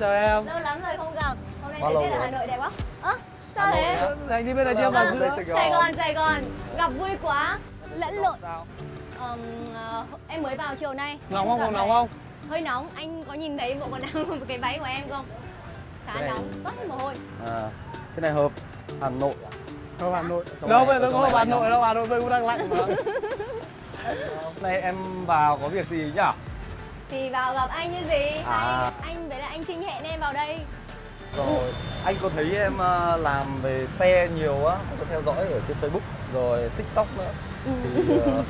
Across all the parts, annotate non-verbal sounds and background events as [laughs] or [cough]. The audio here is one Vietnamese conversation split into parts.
chào em Lâu lắm rồi không gặp. Hôm nay thời tiết ở? Hà Nội đẹp quá. Ơ, sao Nội thế? Anh đi bên này chưa vào À, giữa Sài Gòn. Sài Gòn, Sài Gòn. Gặp vui quá. Lẫn lộn. Sao? Ờm, ờ, em mới vào chiều nay. Nóng không, còn nóng không? Hơi nóng. Anh có nhìn thấy bộ quần áo, [laughs] cái váy của em không? Khá Cái này- nóng. Toát mồ hôi. À, cái này hợp Hà Nội à? Không Hà Nội Trong Đâu vậy, nó trong có này Hà Nội đâu, Hà Nội bây cũng đang lạnh mà Hôm nay em vào có việc gì nhỉ? Thì vào gặp anh như gì? À. Anh, anh với lại anh Trinh hẹn em vào đây. Rồi, anh có thấy em ờ, làm về xe nhiều á, có theo dõi ở trên Facebook rồi TikTok nữa. Ừ. Thì ờ,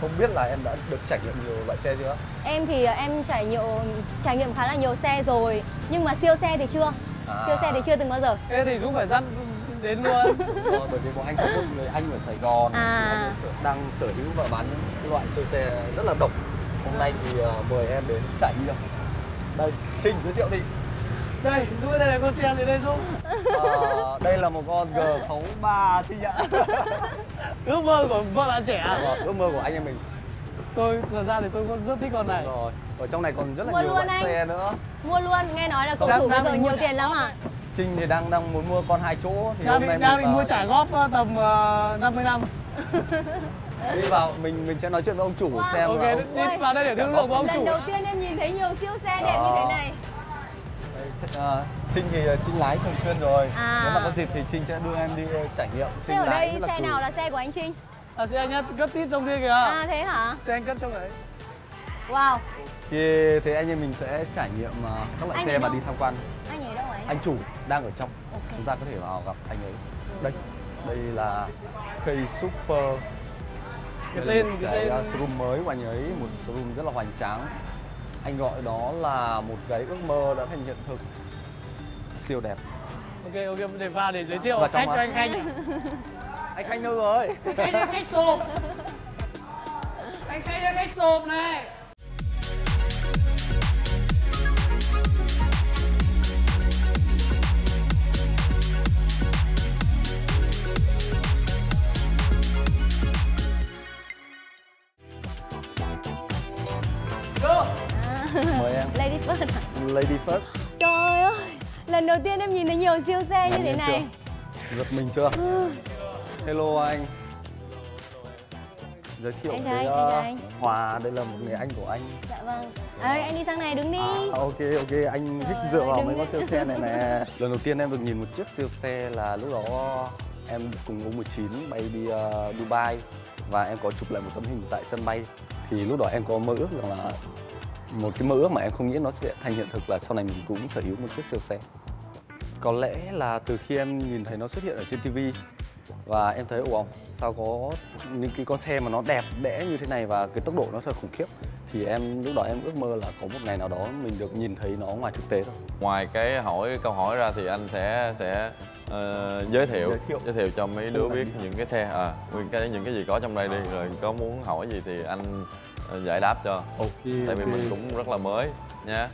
không biết là em đã được trải nghiệm nhiều loại xe chưa? Em thì ờ, em trải nghiệm trải nghiệm khá là nhiều xe rồi, nhưng mà siêu xe thì chưa. À. Siêu xe thì chưa từng bao giờ. Thế thì cũng phải dắt đến luôn Rồi, [laughs] bởi vì bọn anh có một người anh ở Sài Gòn À. đang sở hữu và bán những loại siêu xe rất là độc. Hôm nay thì ờ, mời em đến trải nghiệm. Đây, Trinh giới thiệu đi. Đây, Dũng đây là con xe gì đây Dũng? Ờ, đây là một con G63 Trinh ạ. [laughs] Ước mơ của vợ bạn trẻ Rồi, ước mơ của anh em mình. Tôi, thật ra thì tôi cũng rất thích con này Rồi, ở trong này còn rất là Mua nhiều luôn loại anh. xe nữa. Mua luôn, nghe nói là cầu thủ bây giờ nhiều tiền lắm à? Trinh thì đang đang muốn mua con hai chỗ thì Đang hôm nay đang mình định mua trả góp ờ, tầm uh, 50 năm [laughs] đi vào mình mình sẽ nói chuyện với ông chủ Wow. xem Ok, là đi ông, Ôi. vào đây để thương lượng với ông Lần chủ đầu tiên em nhìn thấy nhiều siêu xe đẹp như thế Đó. này. à, Trinh thì ờ, Trinh lái thường xuyên rồi À. nếu mà có dịp thì Trinh sẽ đưa em đi ờ, trải nghiệm Thế Trinh ở lái đây xe cool. nào là xe của anh Trinh? À xe anh nhá, cất tít trong kia kìa À thế hả? Xe anh cất trong đấy Wow, thì thế anh em mình sẽ trải nghiệm các loại Anh xe và đâu? đi tham quan anh ấy đâu ấy? anh chủ đang ở trong Ok. chúng ta có thể vào gặp anh ấy đây đây là cây super Cái tên, cái cái tên. ờ, showroom mới của anh ấy một showroom rất là hoành tráng. Anh gọi đó là một cái ước mơ đã thành hiện thực. Siêu đẹp. Ok, ok, để vào để giới thiệu trong khách cho anh Khanh. Anh khanh đâu rồi? Khanh là khách sộp Anh Khanh khách sộp này mời em Lady First à? lady first Trời ơi, lần đầu tiên em nhìn thấy nhiều siêu xe như Ngạc thế này. chưa? giật mình chưa hello anh giới thiệu với anh, em ờ, anh. hòa đây là một người anh của anh Dạ vâng. À, anh đi sang này đứng đi. À, ok ok anh thích Trời dựa ơi, vào mấy con siêu xe này nè [laughs] lần đầu tiên em được nhìn một chiếc siêu xe là lúc đó em cùng ông 19 bay đi ờ, Dubai và em có chụp lại một tấm hình tại sân bay thì lúc đó em có mơ ước rằng là một cái mơ ước mà em không nghĩ nó sẽ thành hiện thực là sau này mình cũng sở hữu một chiếc siêu xe. Có lẽ là từ khi em nhìn thấy nó xuất hiện ở trên TV và em thấy ủa sao có những cái con xe mà nó đẹp đẽ như thế này và cái tốc độ nó thật khủng khiếp. Thì em lúc đó em ước mơ là có một ngày nào đó mình được nhìn thấy nó ngoài thực tế thôi. Ngoài cái hỏi câu hỏi ra thì anh sẽ sẽ ờ, giới thiệu Giới thiệu. cho mấy đứa biết những cái xe à nguyên cái những cái gì có trong đây đi. Rồi có muốn hỏi gì thì anh giải đáp cho ok tại vì ok. mình cũng rất là mới nha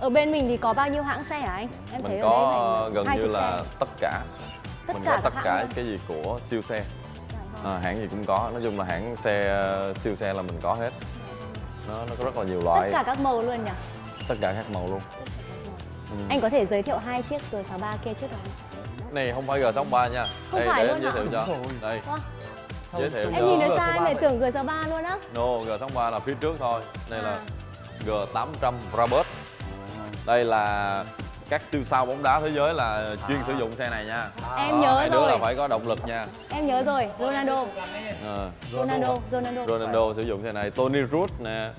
Ở bên mình thì có bao nhiêu hãng xe hả anh? Em thấy mình ở đây có phải gần hai như là xe. tất cả Tất mình cả có tất cả hãng luôn. cái gì của siêu xe Dạ vâng. à, hãng gì cũng có nói chung là hãng xe ờ, siêu xe là mình có hết nó nó có rất là nhiều Tất loại cả các màu luôn nhỉ? tất cả các màu luôn Ừ. Anh có thể giới thiệu hai chiếc G63 kia trước đó. này không phải G63 nha Không đây phải để luôn em giới hả? thiệu cho đây Wow. Giới thiệu Em nhìn G63 sai em vậy? tưởng G63 luôn á. No, G63 là phía trước thôi. Đây là À. G800 Brabus. Đây là các siêu sao bóng đá thế giới là chuyên sử dụng xe này nha. Em Đó, nhớ hai đứa là rồi. phải có động lực nha. Em nhớ rồi, Ronaldo. Ờ, Ronaldo, Ronaldo. Ronaldo sử dụng xe này, Tony Kroos nè.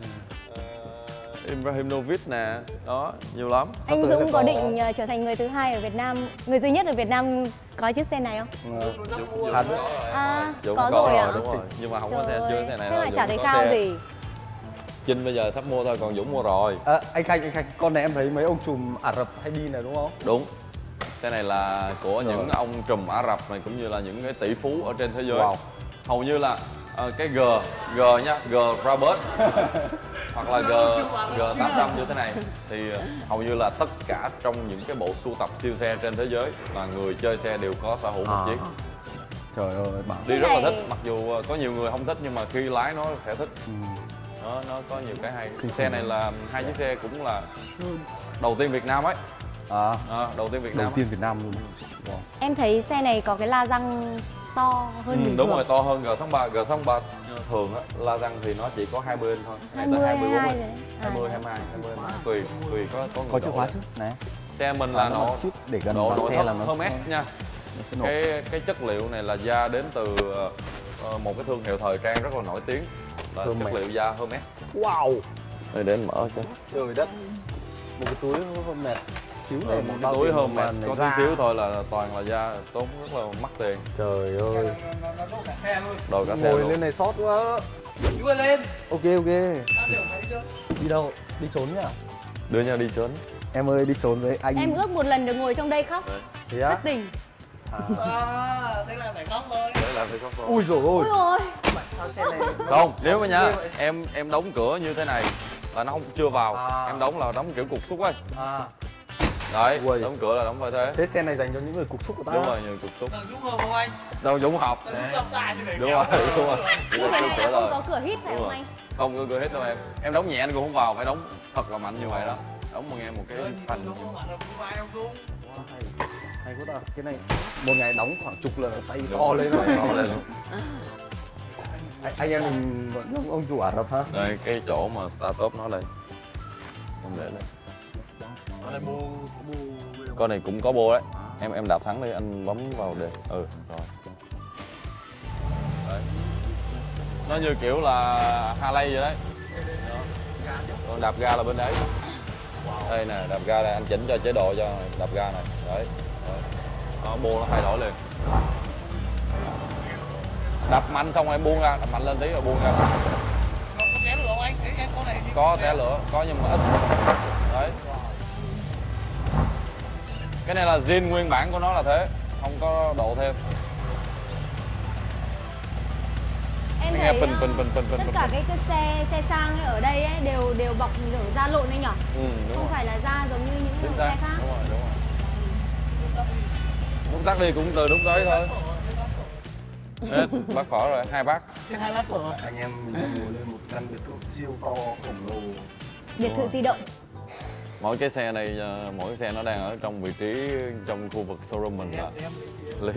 Ibrahimovic nè, đó, nhiều lắm. Anh tới Dũng có định ờ, trở thành người thứ hai ở Việt Nam, người duy nhất ở Việt Nam có chiếc xe này không? Ờ, Dũng, Hẳn. À, Dũng có có rồi à? đúng rồi, nhưng mà không có xe Trời chưa xe này Thế mà chả Dũng thấy có khao xe. gì. Trinh bây giờ sắp mua thôi, còn Dũng mua rồi. À, anh khanh anh khanh con này em thấy mấy ông trùm ả rập hay đi này đúng không Đúng. Xe này là của Rồi. những ông trùm Ả Rập này cũng như là những cái tỷ phú ở trên thế giới. Wow. Hầu như là ờ, cái G G nhá, G Robert [laughs] hoặc là G G800 như thế này thì hầu như là tất cả trong những cái bộ sưu tập siêu xe trên thế giới là người chơi xe đều có sở hữu một À. chiếc. trời ơi bảo Đi rất là thích, mặc dù ờ, có nhiều người không thích nhưng mà khi lái nó sẽ thích. ừ. nó nó có nhiều cái hay xe này là hai chiếc xe cũng là đầu tiên Việt Nam ấy à, à, đầu tiên Việt đầu Nam tiên Việt Nam luôn wow. Em thấy xe này có cái la răng to hơn Ừ, bình đúng thường. rồi to hơn. G63 G63 thường á la răng thì nó chỉ có hai bên thôi. Này 20, tới 22 40 rồi. 20 22 20 tùy tùy có có có chìa khóa chứ? Này xe mình là nó chip để gần độ vào xe là nó Hermes nha. nó sẽ nổ. Cái cái chất liệu này là da đến từ ờ, ờ, một cái thương hiệu thời trang rất là nổi tiếng. Là Hermes. chất liệu da Hermes. Wow. Đây để anh mở cho. Trời đất. Một cái túi hôm mệt xíu này Ừ, một cái túi Hermes mà có tí xíu thôi là toàn là da tốn rất là mắc tiền. Trời ơi. nó đốt cả xe luôn. Đồ cả xe ngồi luôn. lên này sót quá. Chú ơi lên. Ok ok. Tao chở mày đi đâu? Đi trốn nhá đưa nhau đi trốn. Em ơi đi trốn với anh. Em ước một lần được ngồi trong đây khóc, thế á? Tình. À. Thế là phải khóc thôi. Để làm gì không ui rồi ôi. Ôi rồi. sao xe này không nếu mà nha em em đóng cửa như thế này là nó không chưa vào. À. em đóng là đóng kiểu cục xúc ấy. À đấy Ui. đóng cửa là đóng phải thế. Thế xe này dành cho những người cục xúc của ta. Đúng rồi nhiều cục xúc. Thằng Dũng hợp không anh? đâu dũng học. Thằng Dũng tập tài thì để đúng rồi đúng rồi. Nhưng này không có cửa hít phải không anh? không có cửa hết đâu em. Em đóng nhẹ anh cũng không vào phải đóng thật là mạnh như vậy đó. Đóng một nghe một cái không Dũng. Hay. Quá ta. Cái này một ngày đóng khoảng chục lần tay to lên rồi. to lên. Anh, em mình vẫn ông chủ Ả Rập hả đây cái chỗ mà start up nó đây. Em để đây nó là bô bô con này cũng có bô đấy. Em em đạp thắng đi anh bấm vào để ừ rồi. Đấy. nó như kiểu là Harley vậy đấy. Đó. còn đạp ga là bên đấy. Đây nè đạp ga đây anh chỉnh cho chế độ cho đạp ga này. Đấy, đấy. Đó, bô nó thay đổi liền. Đạp mạnh xong em buông ra đạp mạnh lên tí rồi buông ra. Có có té lửa không anh? Thế em con này đi có té lửa có nhưng mà ít. Đấy cái này là zin nguyên bản của nó là thế không có độ thêm. Em nghe thấy ờ, pin pin pin pin tất cả cái, cái xe xe sang ấy ở đây ấy đều đều bọc kiểu da lộn anh nhở? ừ, đúng Không rồi. phải là da giống như những xác xe khác. đúng rồi đúng rồi. Lúc tắt đi cũng từ lúc tới thôi. Hết, bác phở rồi hai bác. Hai bát phở. Anh em mình đang ngồi lên một căn biệt thự siêu to khổng lồ. Biệt thự di động. Mỗi cái xe này ờ, mỗi cái xe nó đang ở trong vị trí trong khu vực showroom mình là lấy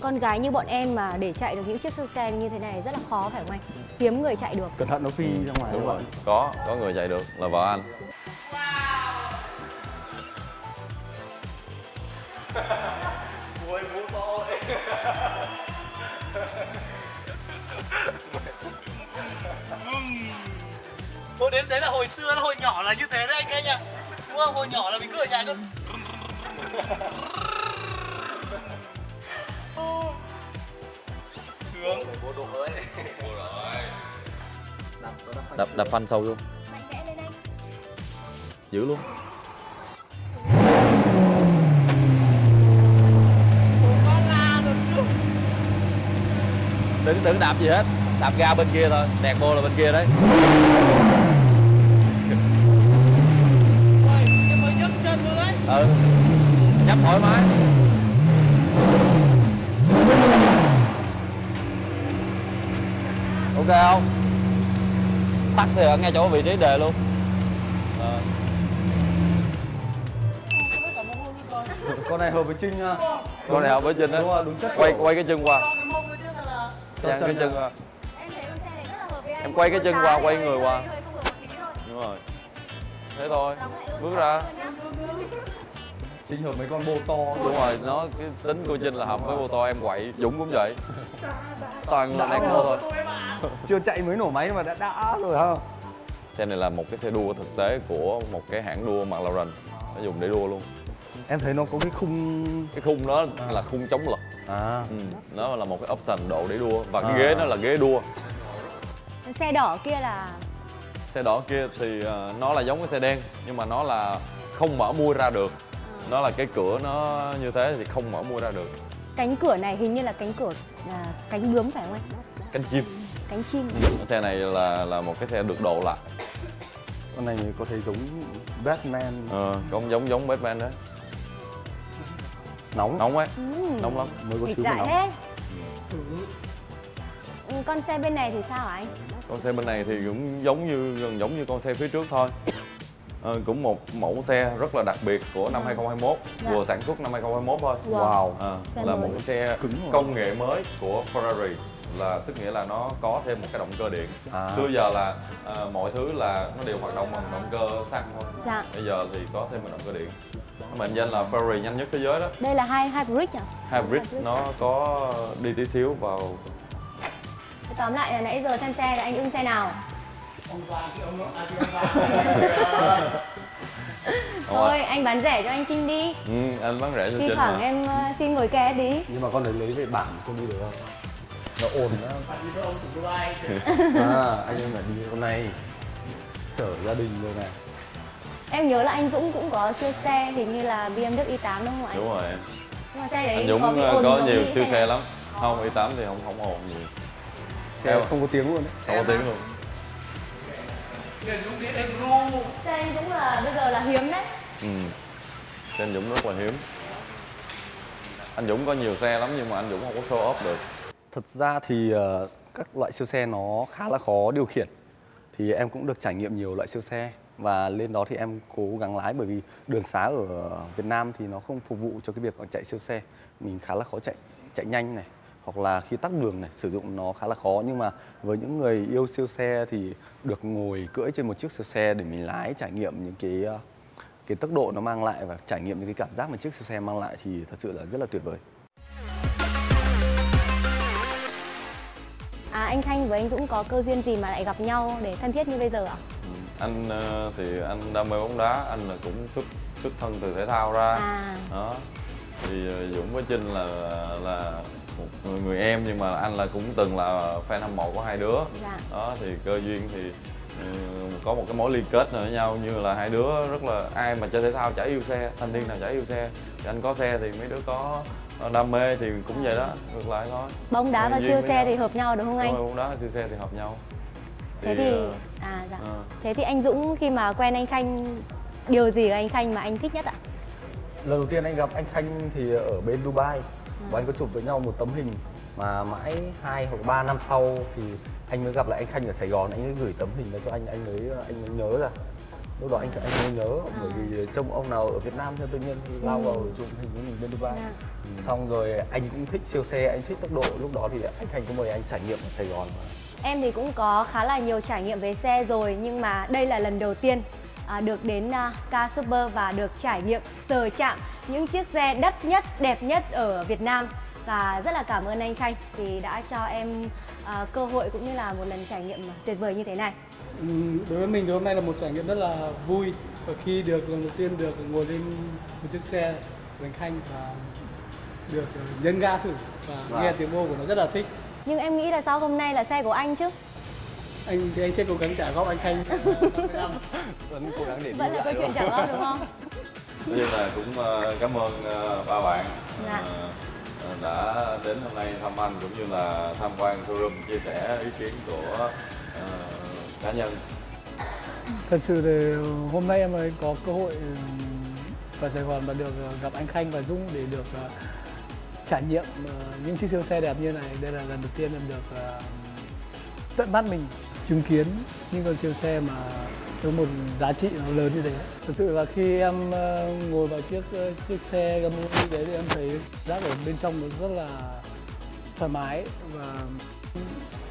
Con gái như bọn em mà để chạy được những chiếc siêu xe như thế này rất là khó phải không anh? Hiếm người chạy được. cẩn thận nó phi ra ngoài đúng rồi. bạn. có có người chạy được là vợ anh [laughs] [laughs] Thôi đến đấy là hồi xưa, nó hồi nhỏ là như thế đấy anh anh ạ Đúng không? Hồi nhỏ là mình cứ ở nhà cứ Sướng đập đập phanh sâu luôn Mạnh mẽ lên anh. giữ luôn Có la rồi chứ đừng đừng đạp gì hết. Đạp ga bên kia thôi đèn bô là bên kia đấy. Ôi, em mới nhấc chân luôn đấy. Ừ nhấp thoải mái. Ok không? Tắt thì ở ngay chỗ vị trí đề luôn. Ờ. Con này hợp với trinh nha con này học với Trinh đúng rồi á đúng chất quay quay cái chân qua Cái là Dang cái chân qua Em thấy con xe này rất là hợp với anh. Em quay cái chân qua, quay người qua. không đúng rồi. Thế thôi bước ra. [laughs] Trinh hợp mấy con bô to đúng rồi nó cái tính của Trinh là hợp với ô tô em quậy Dũng cũng vậy. [laughs] Toàn là nét thôi [laughs] chưa chạy mới nổ máy mà đã đã rồi ha. Xe này là một cái xe đua thực tế của một cái hãng đua McLaren nó dùng để đua luôn. Em thấy nó có cái khung cái khung đó là khung chống lực à ừ. nó là một cái option độ để đua và cái À. ghế nó là ghế đua Xe đỏ kia là xe đỏ kia thì ờ, nó là giống cái xe đen nhưng mà nó là không mở mui ra được nó là cái cửa nó như thế thì không mở mui ra được cánh cửa này hình như là cánh cửa là cánh bướm phải không anh? cánh chim Cánh chim. ừ. xe này là là một cái xe được độ lại con này có thấy giống Batman ờ, cũng giống giống Batman đấy nóng. Nóng ấy. Ừm, nóng lắm. Mới có xíu mà nóng. thế. Ừ, con xe bên này thì sao hả anh? Con xe bên này thì cũng giống như gần giống như con xe phía trước thôi. Ờ, cũng một mẫu xe rất là đặc biệt của năm 2021 Dạ. vừa sản xuất năm 2021 thôi. Wow. Xe là mới. một cái xe công nghệ mới của Ferrari. Là tức nghĩa là nó có thêm một cái động cơ điện. À. xưa giờ là ờ, mọi thứ là nó đều hoạt động bằng động cơ xăng thôi. Dạ. Bây giờ thì có thêm một động cơ điện mệnh danh là Ferrari nhanh nhất thế giới đó. Đây là hai hybrid à hybrid nó có đi tí xíu vào tóm lại là nãy giờ xem xe thì anh ưng xe nào? Ông vàng chứ ông à, chứ ông vàng thôi anh bán rẻ cho anh Trinh đi. Ừ, anh bán rẻ cho thi thoảng em ờ, xin ngồi ke đi. Nhưng mà con đấy lấy về bản không đi được không nó ồn lắm. [laughs] À anh em phải đi con này chở gia đình rồi này em nhớ là anh Dũng cũng có siêu xe hình như là BMW i8 đúng không anh đúng rồi. Nhưng mà xe đấy anh Dũng có bị ờ, ồn có nhiều siêu này. xe lắm. Không i8 thì không không ồn gì xe Theo. không có tiếng luôn đấy. Không có tiếng luôn. Tiền Dũng đi em ru. Xe anh Dũng là bây giờ là hiếm đấy. Ừ. Xe anh Dũng rất là hiếm. Anh Dũng có nhiều xe lắm nhưng mà anh Dũng không có show off được. Thật ra thì ờ, các loại siêu xe nó khá là khó điều khiển. Thì em cũng được trải nghiệm nhiều loại siêu xe và lên đó thì em cố gắng lái bởi vì đường xá ở Việt Nam thì nó không phục vụ cho cái việc chạy siêu xe Mình khá là khó chạy chạy nhanh này, hoặc là khi tắc đường này, sử dụng nó khá là khó nhưng mà với những người yêu siêu xe thì được ngồi cưỡi trên một chiếc siêu xe để mình lái trải nghiệm những cái ờ, cái tốc độ nó mang lại và trải nghiệm những cái cảm giác mà chiếc siêu xe mang lại thì thật sự là rất là tuyệt vời. à anh Thanh với anh Dũng có cơ duyên gì mà lại gặp nhau để thân thiết như bây giờ ạ À? Anh ờ, thì anh đam mê bóng đá anh là cũng xuất xuất thân từ thể thao ra. À. Đó. Thì ờ, Dũng với Trinh là là một người, người em nhưng mà anh là cũng từng là fan hâm mộ của hai đứa. Dạ. Đó thì cơ duyên thì ừ, có một cái mối liên kết với nhau như là hai đứa rất là ai mà chơi thể thao chả yêu xe thanh niên nào chả yêu xe thì anh có xe thì mấy đứa có đam mê thì cũng vậy đó ngược lại thôi. Bóng đá và siêu xe nhau. thì hợp nhau đúng không Đúng anh rồi, bóng đá và siêu xe thì hợp nhau thế thì ờ, à dạ. ờ, thế thì anh Dũng khi mà quen anh Khanh điều gì ở anh Khanh mà anh thích nhất ạ? Lần đầu tiên anh gặp anh Khanh thì ở bên Dubai. Và anh có chụp với nhau một tấm hình mà mãi 2 hoặc 3 năm sau thì anh mới gặp lại anh Khanh ở Sài Gòn. Anh ấy gửi tấm hình đó cho anh anh mới anh mới nhớ ra. Lúc đó anh anh mới nhớ bởi vì trông ông nào ở Việt Nam cho tự nhiên thì lao vào chụp hình với mình bên Dubai. Dạ. xong rồi anh cũng thích siêu xe anh thích tốc độ. Lúc đó thì anh Khanh có mời anh trải nghiệm ở Sài Gòn mà Em thì cũng có khá là nhiều trải nghiệm về xe rồi nhưng mà đây là lần đầu tiên à, được đến à, Car Super và được trải nghiệm sờ chạm những chiếc xe đắt nhất, đẹp nhất ở Việt Nam. Và rất là cảm ơn anh Khanh vì đã cho em à, cơ hội cũng như là một lần trải nghiệm tuyệt vời như thế này. Ừ, đối với mình thì hôm nay là một trải nghiệm rất là vui. Và khi được lần đầu tiên được ngồi lên một chiếc xe của anh Khanh và được ờ, nhấn ga thử và nghe tiếng ô của nó rất là thích Nhưng em nghĩ là sao hôm nay là xe của anh chứ? anh thì anh sẽ cố gắng trả góp anh Khanh 50 năm. vẫn cố gắng để Vẫn là câu chuyện trả góp đúng không? [laughs] Nói chung là cũng ờ, cảm ơn ờ, ba bạn Dạ. ờ, đã đến hôm nay thăm anh cũng như là tham quan showroom chia sẻ ý kiến của cá nhân Thật sự thì hôm nay em mới có cơ hội vào Sài Gòn và được gặp anh Khanh và Dũng để được trải nghiệm ờ, những chiếc siêu xe đẹp như này. Đây là lần đầu tiên em được ờ, tận mắt mình chứng kiến những con siêu xe mà có một giá trị nó lớn như thế. Thật sự là khi em ờ, ngồi vào chiếc chiếc xe Gamo như thế thì em thấy giác ở bên trong nó rất là thoải mái và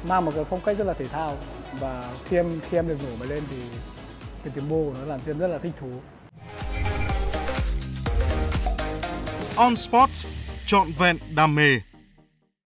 mang một cái phong cách rất là thể thao và khi em khi em được nổ máy lên thì cái tiếng bô của nó làm cho em rất là thích thú On Sports, trọn vẹn đam mê.